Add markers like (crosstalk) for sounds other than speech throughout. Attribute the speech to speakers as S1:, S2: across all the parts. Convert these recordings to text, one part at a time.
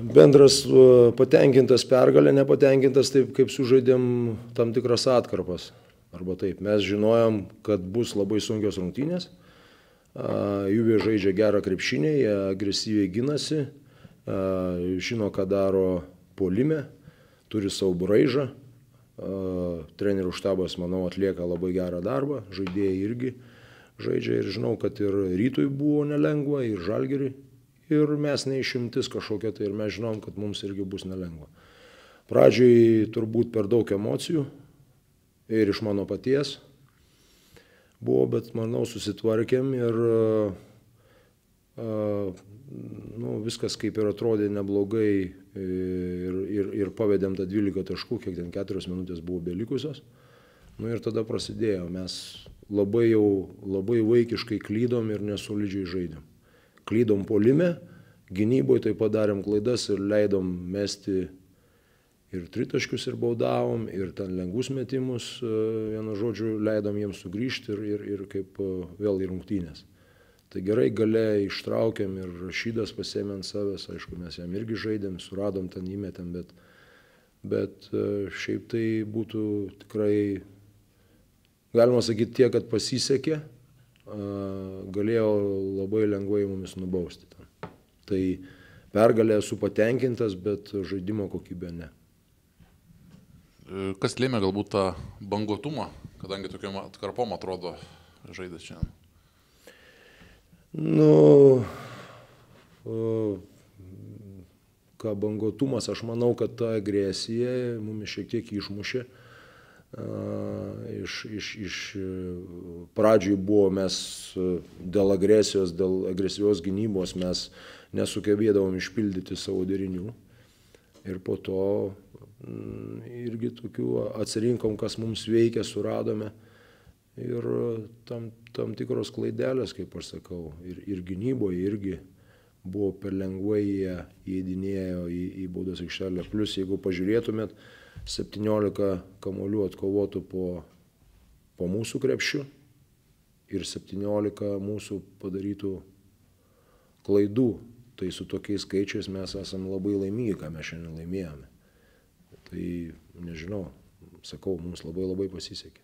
S1: bendras e, patenkintas pergalė, nepatenkintas taip, kaip sužaidėm tam tikras atkarpas. Arba taip, mes žinojom, kad bus labai sunkios rungtynės, jų žaidžia gerą krepšinį, jie agresyviai ginasi, žino, ką daro polime, turi savo braižą, trenerių štabas, manau, atlieka labai gerą darbą, žaidėjai irgi žaidžia ir žinau, kad ir rytui buvo nelengva, ir žalgeriui ir mes neišimtis kažkokia tai ir mes žinom, kad mums irgi bus nelengva. Pradžiai turbūt per daug emocijų ir iš mano paties buvo, bet manau susitvarkėm ir nu, viskas kaip ir atrodė neblogai ir, ir, ir pavedėm tą 12 taškų, kiek ten 4 minutės buvo belikusios. Nu ir tada prasidėjo, mes labai jau labai vaikiškai klydom ir nesolidžiai žaidėm klydom polime, gynyboje taip padarėm klaidas ir leidom mesti ir tritaškius ir baudavom, ir ten lengvus metimus, e, vienu žodžiu, leidom jiems sugrįžti ir, ir, ir kaip e, vėl į rungtynės. Tai gerai gale ištraukėm ir rašydas pasėmė ant savęs, aišku, mes jam irgi žaidėm, suradom ten įmetėm, bet, bet e, šiaip tai būtų tikrai, galima sakyti, tiek, kad pasisekė, galėjo labai lengvai mumis nubausti. Tai pergalė esu patenkintas, bet žaidimo kokybė ne.
S2: E, kas lėmė galbūt tą bangotumą, kadangi tokiam atkarpom atrodo žaidęs šiandien?
S1: Nu, ką bangotumas, aš manau, kad ta agresija mumis šiek tiek išmušė. Iš, iš, iš pradžioj buvo mes dėl agresijos, dėl agresyvios gynybos mes nesugebėdavom išpildyti savo derinių. Ir po to mm, irgi tokių atsirinkom, kas mums veikia, suradome. Ir tam, tam tikros klaidelės, kaip aš sakau, ir, ir gynyboje irgi buvo per lengvai jie įeidinėjo į, į baudos aikštelę. Plus, jeigu pažiūrėtumėt, 17 kamolių atkovotų po, po mūsų krepšių ir 17 mūsų padarytų klaidų. Tai su tokiais skaičiais mes esame labai laimingi, ką mes šiandien laimėjome. Tai nežinau, sakau, mums labai labai pasisekė.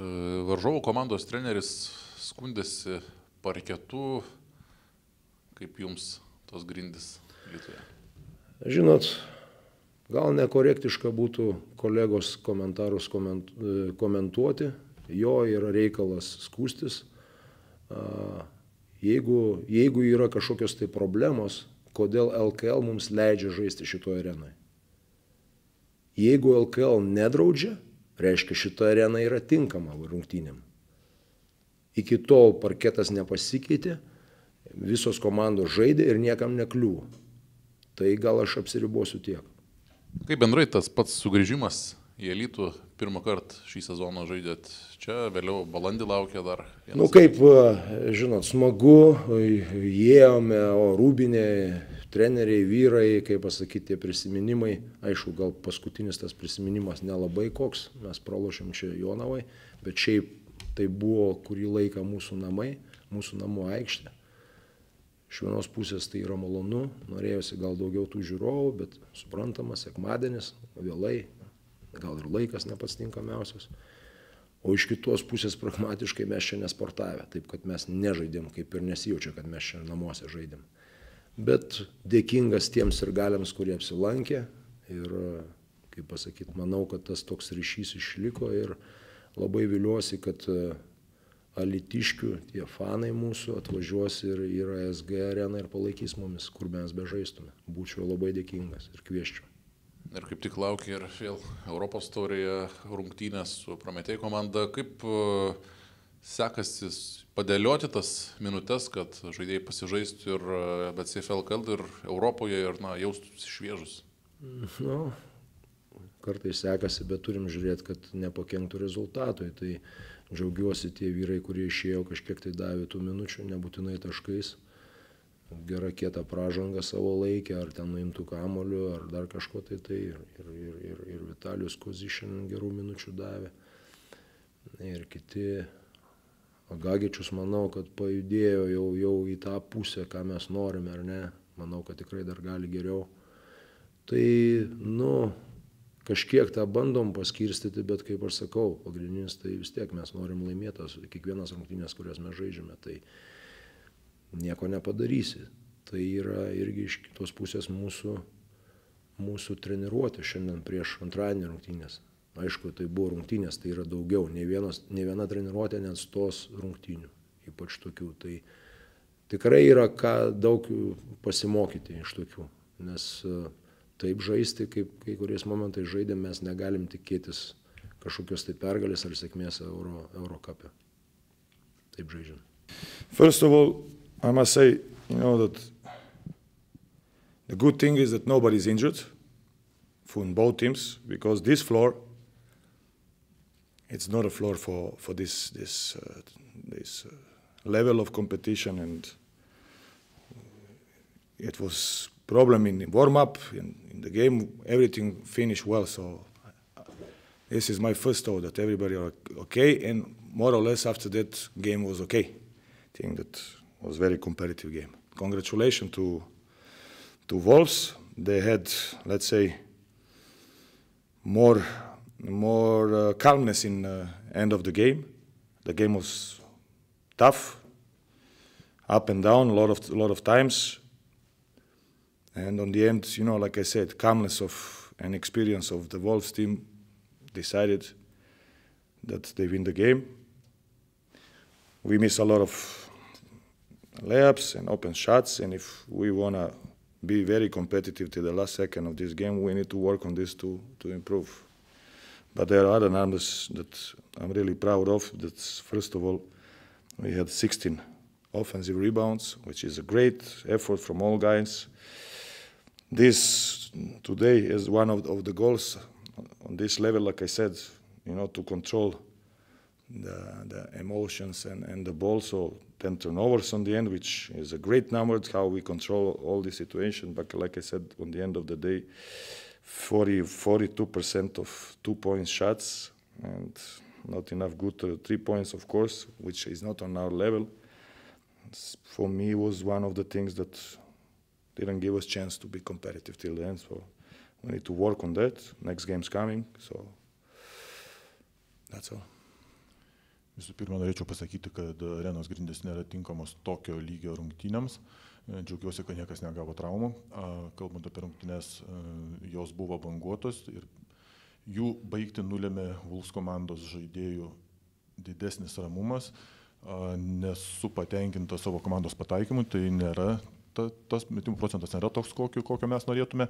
S2: E, varžovų komandos treneris skundėsi parketu, kaip jums tos grindis Lietuvoje.
S1: Žinot, Gal nekorektiška būtų kolegos komentarus komentuoti, jo yra reikalas skūstis. Jeigu, jeigu yra kažkokios tai problemos, kodėl LKL mums leidžia žaisti šitoje arenoje. Jeigu LKL nedraudžia, reiškia šita arena yra tinkama rungtynėm. Iki tol parketas nepasikeitė, visos komandos žaidė ir niekam nekliuvo. Tai gal aš apsiribosiu tiek.
S2: Kaip bendrai tas pats sugrįžimas į elitų pirmą kartą šį sezoną žaidėt čia, vėliau balandį laukia dar.
S1: Na nu, kaip, žinot, smagu, įėjome, o rūbinė, treneriai, vyrai, kaip pasakyti, tie prisiminimai, aišku, gal paskutinis tas prisiminimas nelabai koks, mes pralošėm čia Jonavai, bet šiaip tai buvo kurį laiką mūsų namai, mūsų namų aikštė. Iš vienos pusės tai yra malonu, norėjosi gal daugiau tų žiūrovų, bet suprantama, sekmadienis, vėlai, gal ir laikas ne pats tinkamiausias. O iš kitos pusės pragmatiškai mes čia nesportavę, taip kad mes nežaidėm, kaip ir nesijaučia, kad mes čia namuose žaidėm. Bet dėkingas tiems ir galiams, kurie apsilankė ir, kaip pasakyti, manau, kad tas toks ryšys išliko ir labai viliuosi, kad alitiškių, tie fanai mūsų atvažiuos ir į ASG areną ir palaikys mumis, kur mes bežaistume. Būčiau labai dėkingas ir kvieščiau.
S2: Ir kaip tik laukia ir vėl Europos taurėje rungtynės su Prometėjai komanda. Kaip e, sekasi padėlioti tas minutės, kad žaidėjai pasižaistų ir e, BCFLKL ir Europoje ir na, jaustųsi šviežus?
S1: Nu, kartais sekasi, bet turim žiūrėti, kad nepakenktų rezultatui. Tai Džiaugiuosi tie vyrai, kurie išėjo, kažkiek tai davė tų minučių, nebūtinai taškais. Gera kieta pražanga savo laikę, ar ten nuimtų kamoliu, ar dar kažko tai tai. Ir, ir, ir, ir, ir Vitalijus Kozi šiandien gerų minučių davė. Ir kiti. Gagičius manau, kad pajudėjo jau, jau į tą pusę, ką mes norime, ar ne. manau, kad tikrai dar gali geriau. Tai, nu, kažkiek tą bandom paskirstyti, bet kaip aš sakau, pagrindinis tai vis tiek mes norim laimėtos, kiekvienas rungtynės, kurias mes žaidžiame, tai nieko nepadarysi. Tai yra irgi iš kitos pusės mūsų, mūsų treniruotė šiandien prieš antradienį rungtynės. Aišku, tai buvo rungtynės, tai yra daugiau, ne, vienas, ne viena treniruotė neatstos rungtynių, ypač tokių. Tai tikrai yra ką daug pasimokyti iš tokių, nes uh, taip žaisti, kaip kai kuriais momentais žaidėm, mes negalim tikėtis kažkokios tai pergalės ar sėkmės Euro, Eurocapė. Taip žaidžiam.
S3: First of all, I must say, you know, that the good thing is that nobody is injured from both teams because this floor, it's not a floor for, for this, this, uh, this uh, level of competition and it was problem in warm up in, in, the game everything finished well. So this is my first thought that everybody are okay and more or less after that game was okay. I think that was very competitive game. Congratulations to to wolves. They had let's say more more uh, calmness in uh, end of the game. The game was tough up and down a lot of a lot of times and on the end, you know, like I said, calmness of and experience of the Wolves team decided that they win the game. We miss a lot of layups and open shots, and if we want to be very competitive to the last second of this game, we need to work on this to, to improve. But there are other numbers that I'm really proud of. That's first of all, we had 16 offensive rebounds, which is a great effort from all guys this today is one of, of the goals on this level, like I said, you know, to control the, the emotions and, and the ball. So 10 turnovers on the end, which is a great number, how we control all the situation. But like I said, on the end of the day, 40, 42% of two point shots and not enough good three points, of course, which is not on our level. For me, was one of the things that didn't give us chance to be competitive till the end. So we need to work on that. Next game's coming. So that's all.
S4: Visų pirma, norėčiau pasakyti, kad arenos grindys nėra tinkamos tokio lygio rungtynėms. Džiaugiuosi, kad niekas negavo traumų. Kalbant apie rungtynės, jos buvo banguotos ir jų baigti nulėmė Vuls komandos žaidėjų didesnis ramumas. Nesu patenkinta savo komandos pataikymu, tai nėra ta, tas metimų procentas nėra toks, kokio, kokio mes norėtume.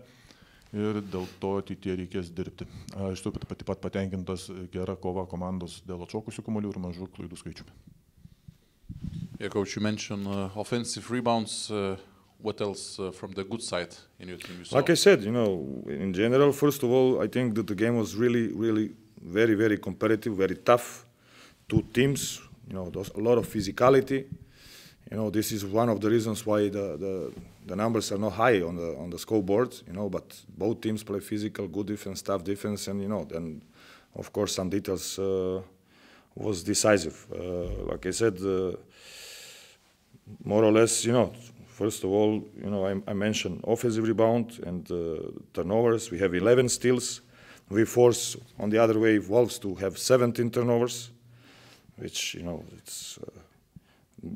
S4: Ir dėl to ateitie reikės dirbti. Aš taip pat, pat patenkintas gera kova komandos dėl atšokusių kamuolių ir mažų klaidų skaičiumi.
S2: Yeah, coach, you mentioned uh, offensive rebounds. Uh, what else uh, from the good side in your team? You
S3: saw? Like I said, you know, in general, first of all, I think that the game was really, really very, very competitive, very tough. Two teams, you know, a lot of physicality. You know, this is one of the reasons why the, the, the, numbers are not high on the on the scoreboard. You know, but both teams play physical, good defense, tough defense, and you know, then of course some details uh, was decisive. Uh, like I said, uh, more or less, you know. First of all, you know, I, I mentioned offensive rebound and uh, turnovers. We have 11 steals. We force, on the other way, Wolves to have 17 turnovers, which you know it's uh,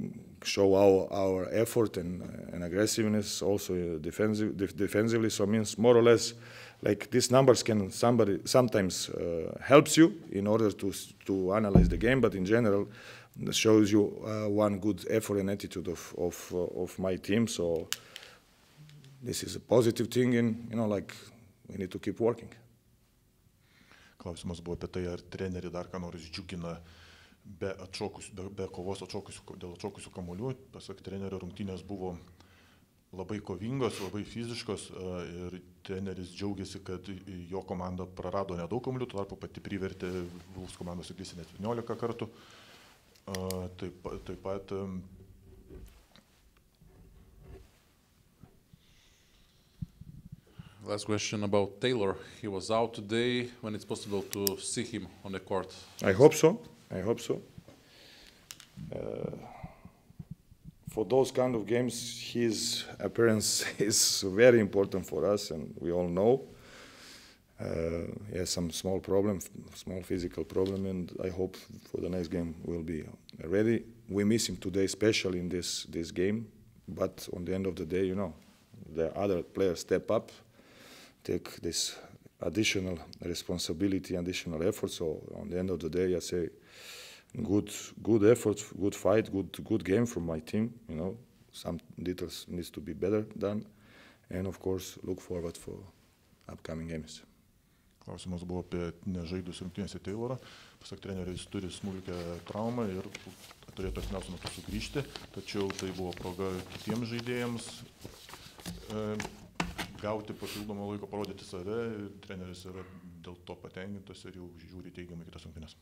S3: show our, our effort and, and aggressiveness also defensive, def defensively. So means more or less like these numbers can somebody sometimes uh, helps you in order to to analyze the game, but in general shows you uh, one good effort and attitude of of, uh, of my team. So this is a positive thing, and you know like we need to keep working.
S4: Klausimas buvo apie tai, ar treneri dar ką nors džiugina uh, be, atšokus, be, be kovos atšokusių, dėl atšokusių kamolių, pasak trenerio, rungtynės buvo labai kovingos, labai fiziškos ir treneris džiaugiasi, kad jo komanda prarado nedaug kamolių, tuo tarpu pati privertė Vuls komandos suklysti net 17 kartų. Taip, taip pat
S2: Last question about Taylor. He was out today. When it's possible to see him on the court?
S3: I hope so. I hope so. Uh, for those kind of games, his appearance (laughs) is very important for us, and we all know. Uh, he has some small problem, small physical problem, and I hope for the next game we'll be ready. We miss him today, especially in this this game. But on the end of the day, you know, the other players step up, take this additional responsibility, additional effort. So on the end of the day, I say, good, good effort, good fight, good, good game from my team. You know, some details needs to be better done, and of course, look forward for upcoming games.
S4: Klausimas buvo apie nežaidus rungtynėse Taylorą. Pasak trenerių, jis turi smulkę traumą ir turėtų artimiausiu metu sugrįžti, tačiau tai buvo proga kitiems žaidėjams e, gauti papildomą laiko parodyti save treneris yra dėl to patenkintas ir jau žiūri teigiamai kitas rungtynės.